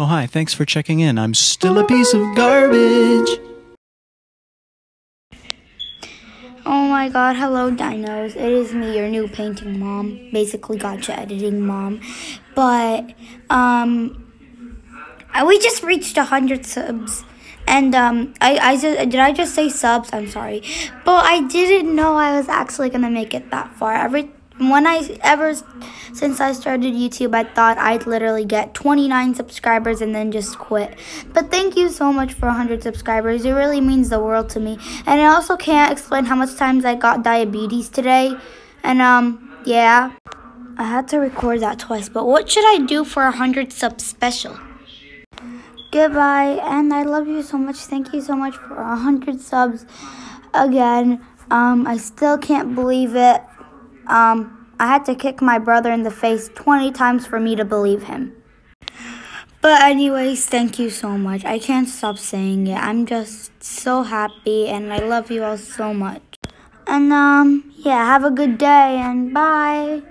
Oh, hi, thanks for checking in. I'm still a piece of garbage. Oh my god, hello dinos. It is me, your new painting mom. Basically gotcha editing mom. But um we just reached 100 subs. And um I I just did I just say subs? I'm sorry. But I didn't know I was actually going to make it that far. Every when I ever since I started YouTube, I thought I'd literally get 29 subscribers and then just quit. But thank you so much for 100 subscribers. It really means the world to me. And I also can't explain how much times I got diabetes today. And um, yeah, I had to record that twice. But what should I do for a 100 sub special? Goodbye, and I love you so much. Thank you so much for 100 subs again. Um, I still can't believe it. Um, I had to kick my brother in the face 20 times for me to believe him. But anyways, thank you so much. I can't stop saying it. I'm just so happy and I love you all so much. And um yeah, have a good day and bye.